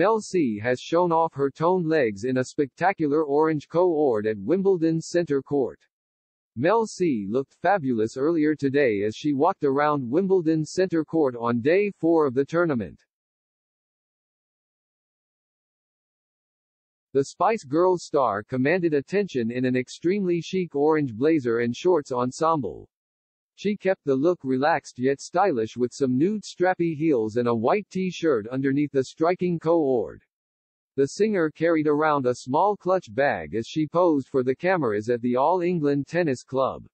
Mel C has shown off her toned legs in a spectacular orange co-ord at Wimbledon's Centre Court. Mel C looked fabulous earlier today as she walked around Wimbledon's Centre Court on day four of the tournament. The Spice Girls star commanded attention in an extremely chic orange blazer and shorts ensemble. She kept the look relaxed yet stylish with some nude strappy heels and a white t-shirt underneath the striking co-ord. The singer carried around a small clutch bag as she posed for the cameras at the All England Tennis Club.